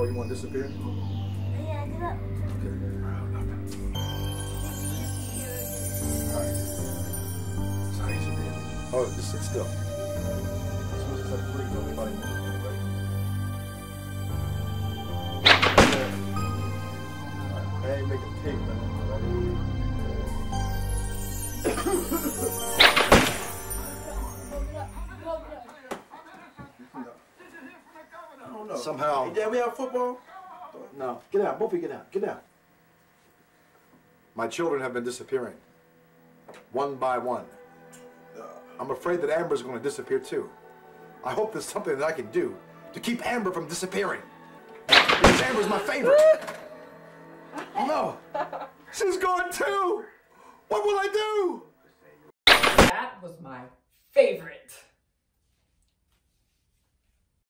Oh, you want to disappear? Yeah, get up. Sorry, Oh, just sit still. As soon as it's at three, nobody moves. I ain't making tape, man. I know. Somehow- Hey, Dad, we have football? No, get out. Both of you get out. Get out. My children have been disappearing. One by one. Uh. I'm afraid that Ambre's going to disappear too. I hope there's something that I can do to keep Ambre from disappearing. Because Ambre's my favorite. Oh no! She's gone too! What will I do? That was my favorite.